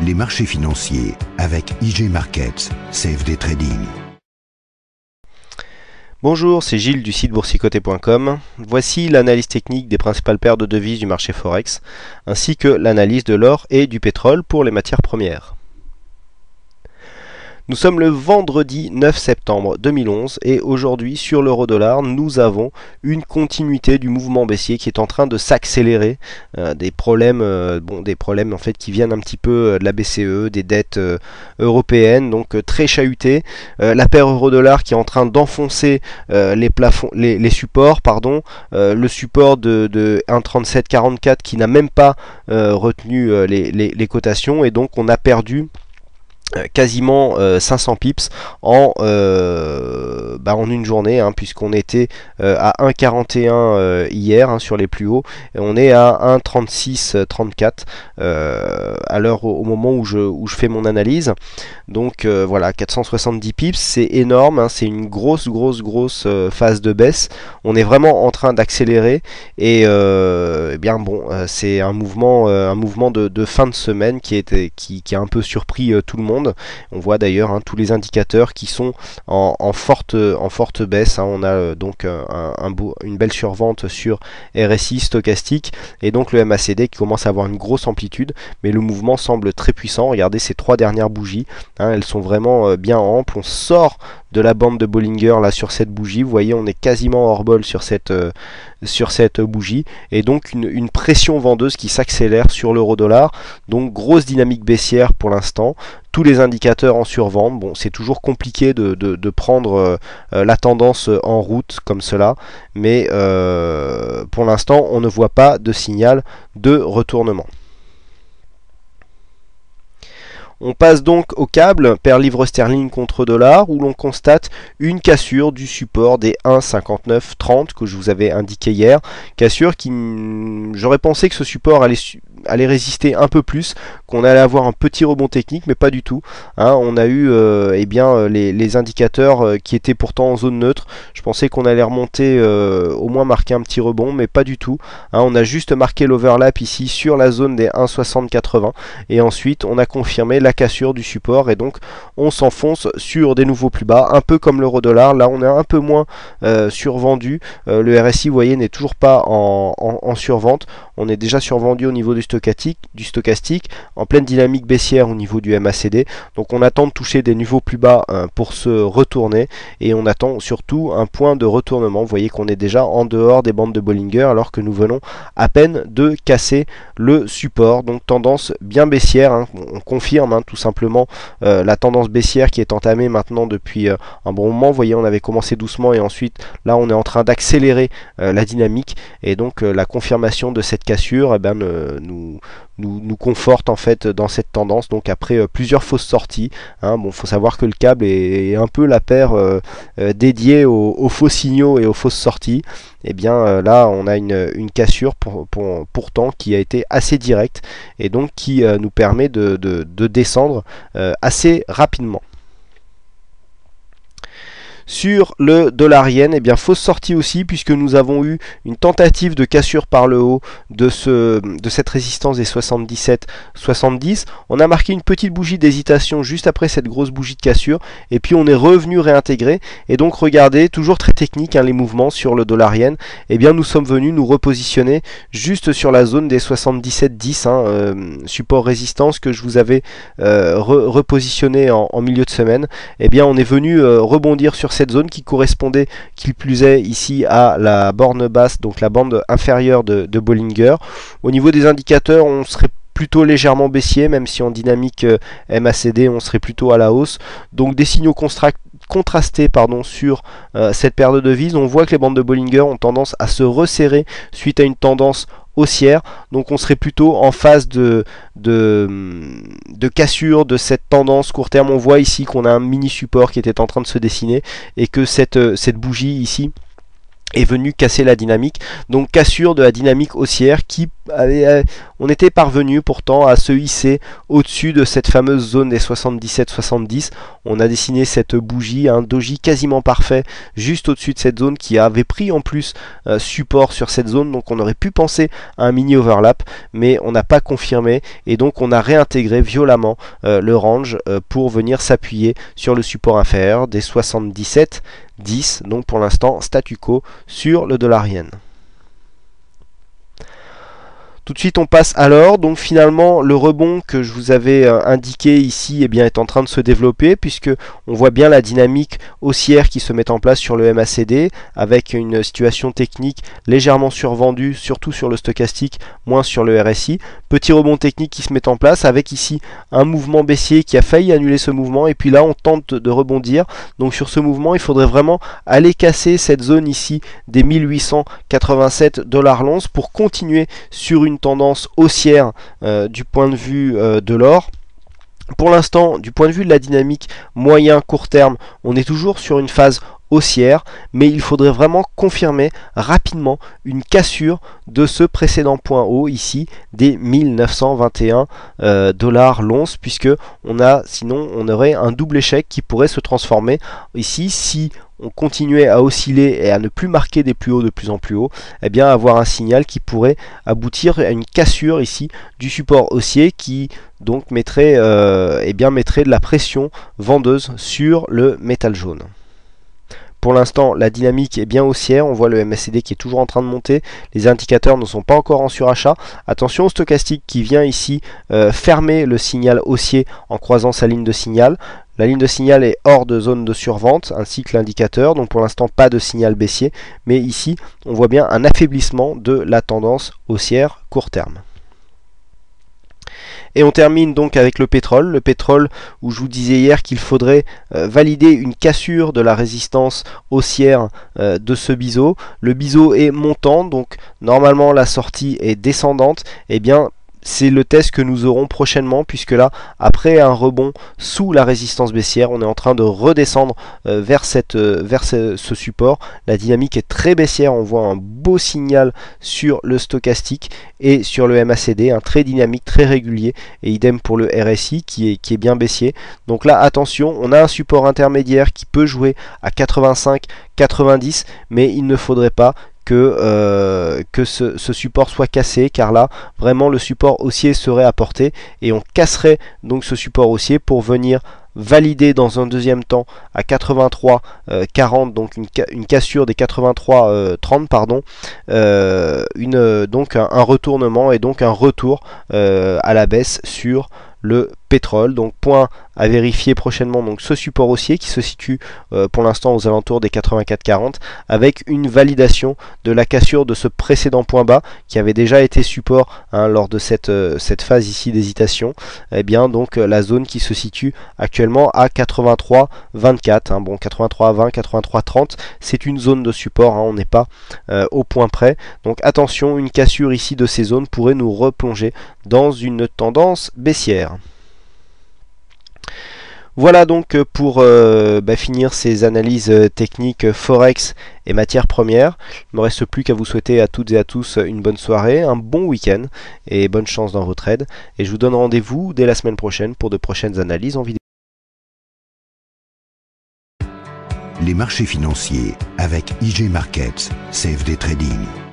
les marchés financiers avec IG Markets, CFD Trading. Bonjour, c'est Gilles du site boursicoté.com. Voici l'analyse technique des principales paires de devises du marché Forex, ainsi que l'analyse de l'or et du pétrole pour les matières premières. Nous sommes le vendredi 9 septembre 2011 et aujourd'hui sur l'euro dollar nous avons une continuité du mouvement baissier qui est en train de s'accélérer. Euh, des problèmes, euh, bon, des problèmes en fait qui viennent un petit peu euh, de la BCE, des dettes européennes, donc très chahutées. la paire euro dollar qui est en train d'enfoncer les plafonds, les, supports, pardon, le support de, de 1,3744 qui n'a même pas retenu les, les cotations et donc on a perdu euh, quasiment 500 euh, pips en, euh, bah, en une journée hein, puisqu'on était à 1,41 hier hein, sur les plus hauts. Et on est à 1,36,34 à l'heure au, moment où je, où je fais mon analyse. Donc voilà 470 pips c'est énorme hein, c'est une grosse grosse grosse phase de baisse. On est vraiment en train d'accélérer et, eh bien bon c'est un mouvement un mouvement de, fin de semaine qui, était, qui a un peu surpris tout le monde on voit d'ailleurs hein, tous les indicateurs qui sont en, forte, baisse. Hein. On a euh, donc euh, un, une belle survente sur RSI stochastique et donc le MACD qui commence à avoir une grosse amplitude, mais le mouvement semble très puissant. Regardez ces trois dernières bougies, hein, elles sont vraiment euh, bien amples. On sort de la bande de Bollinger là sur cette bougie. Vous voyez, on est quasiment hors bol sur cette, euh, sur cette bougie et donc une, pression vendeuse qui s'accélère sur l'euro dollar. Donc grosse dynamique baissière pour l'instant. Tous les indicateurs en survente. Bon, c'est toujours compliqué de, de, prendre euh, euh, la tendance en route comme cela, mais pour l'instant, on ne voit pas de signal de retournement. On passe donc au câble paire livre sterling contre dollar où l'on constate une cassure du support des 1,5930 que je vous avais indiqué hier. Cassure qui j'aurais pensé que ce support allait allait résister un peu plus, qu'on allait avoir un petit rebond technique, mais pas du tout. Hein. on a eu euh, eh bien, euh, les, indicateurs euh, qui étaient pourtant en zone neutre. Je pensais qu'on allait remonter, au moins marquer un petit rebond, mais pas du tout. Hein. on a juste marqué l'overlap ici sur la zone des 1,6080 et ensuite on a confirmé la cassure du support et donc on s'enfonce sur des nouveaux plus bas, un peu comme l'euro dollar. Là on est un peu moins survendu. le RSI, vous voyez, n'est toujours pas en survente. On est déjà survendu au niveau du stochastique, en pleine dynamique baissière au niveau du MACD. Donc on attend de toucher des niveaux plus bas hein, pour se retourner et on attend surtout un point de retournement. Vous voyez qu'on est déjà en dehors des bandes de Bollinger alors que nous venons à peine de casser le support. Donc tendance bien baissière. Hein. On confirme hein, tout simplement euh, la tendance baissière qui est entamée maintenant depuis euh, un bon moment. Vous voyez on avait commencé doucement et ensuite là on est en train d'accélérer euh, la dynamique et donc la confirmation de cette cassure eh ben, nous nous, nous, conforte en fait dans cette tendance. Donc après euh, plusieurs fausses sorties, hein, bon, faut savoir que le câble est, un peu la paire euh, euh, dédiée aux, faux signaux et aux fausses sorties. Et eh bien là, on a une, cassure pour, pourtant qui a été assez directe et donc qui nous permet de descendre assez rapidement. Sur le dollar yen, eh bien fausse sortie aussi puisque nous avons eu une tentative de cassure par le haut de, ce, de cette résistance des 77-70. On a marqué une petite bougie d'hésitation juste après cette grosse bougie de cassure et puis on est revenu réintégrer. Et donc regardez, toujours très technique hein, les mouvements sur le dollar yen. Eh bien nous sommes venus nous repositionner juste sur la zone des 77-10, hein, euh, support résistance que je vous avais euh, repositionné en, milieu de semaine. Eh bien on est venu euh, rebondir sur zone qui correspondait, qu'il plus est, ici à la borne basse, donc la bande inférieure de, Bollinger. Au niveau des indicateurs, on serait plutôt légèrement baissier, même si en dynamique euh, MACD on serait plutôt à la hausse. Donc des signaux contrastés pardon, sur euh, cette paire de devises. On voit que les bandes de Bollinger ont tendance à se resserrer suite à une tendance haussière. Donc on serait plutôt en phase de, de, cassure de cette tendance court terme. On voit ici qu'on a un mini support qui était en train de se dessiner et que cette, cette bougie ici est venue casser la dynamique. Donc cassure de la dynamique haussière qui on était parvenu pourtant à se hisser au-dessus de cette fameuse zone des 77-70. On a dessiné cette bougie, un doji quasiment parfait, juste au-dessus de cette zone qui avait pris en plus euh, support sur cette zone. Donc on aurait pu penser à un mini overlap, mais on n'a pas confirmé et donc on a réintégré violemment euh, le range euh, pour venir s'appuyer sur le support inférieur des 77 10. Donc pour l'instant statu quo sur le dollar yen. Tout de suite on passe à l'or, donc finalement le rebond que je vous avais euh, indiqué ici eh bien, est en train de se développer puisque on voit bien la dynamique haussière qui se met en place sur le MACD avec une situation technique légèrement survendue surtout sur le stochastique, moins sur le RSI. Petit rebond technique qui se met en place avec ici un mouvement baissier qui a failli annuler ce mouvement et puis là on tente de rebondir. Donc sur ce mouvement il faudrait vraiment aller casser cette zone ici des 1887 dollars l'once pour continuer sur une tendance haussière euh, du point de vue euh, de l'or. Pour l'instant, du point de vue de la dynamique moyen court terme, on est toujours sur une phase haussière, mais il faudrait vraiment confirmer rapidement une cassure de ce précédent point haut ici des 1921 euh, dollars l'once, puisque on a sinon on aurait un double échec qui pourrait se transformer ici si on continuait à osciller et à ne plus marquer des plus hauts de plus en plus haut, eh bien avoir un signal qui pourrait aboutir à une cassure ici du support haussier qui donc mettrait, euh, eh bien, mettrait de la pression vendeuse sur le métal jaune. Pour l'instant, la dynamique est bien haussière. On voit le MACD qui est toujours en train de monter. Les indicateurs ne sont pas encore en surachat. Attention au stochastique qui vient ici euh, fermer le signal haussier en croisant sa ligne de signal. La ligne de signal est hors de zone de survente, ainsi que l'indicateur, donc pour l'instant pas de signal baissier, mais ici on voit bien un affaiblissement de la tendance haussière court terme. Et on termine donc avec le pétrole. Le pétrole où je vous disais hier qu'il faudrait euh, valider une cassure de la résistance haussière euh, de ce biseau. Le biseau est montant, donc normalement la sortie est descendante. Eh bien c'est le test que nous aurons prochainement puisque là après un rebond sous la résistance baissière on est en train de redescendre euh, vers, euh, ce, support. La dynamique est très baissière on voit un beau signal sur le stochastique et sur le MACD un très dynamique très régulier et idem pour le RSI qui est, qui est bien baissier. Donc là attention on a un support intermédiaire qui peut jouer à 85 90 mais il ne faudrait pas que, euh, ce, support soit cassé car là vraiment le support haussier serait apporté et on casserait donc ce support haussier pour venir valider dans un deuxième temps à 83 40 euh, donc une, cassure des 83 30 euh, pardon une donc un, retournement et donc un retour à la baisse sur le pétrole. Donc point à vérifier prochainement donc ce support haussier qui se situe euh, pour l'instant aux alentours des 84,40 avec une validation de la cassure de ce précédent point bas qui avait déjà été support hein, lors de cette, euh, cette phase ici d'hésitation. Et eh bien donc euh, la zone qui se situe actuellement à 83,24. Hein, bon 83,20, 83,30 c'est une zone de support, hein, on n'est pas au point près. Donc attention, une cassure ici de ces zones pourrait nous replonger dans une tendance baissière. Voilà donc euh, pour euh, bah, finir ces analyses euh, techniques Forex et matières premières. Il ne me reste plus qu'à vous souhaiter à toutes et à tous une bonne soirée, un bon week-end et bonne chance dans votre aide. Et je vous donne rendez-vous dès la semaine prochaine pour de prochaines analyses en vidéo. Les marchés financiers avec IG Markets, Trading.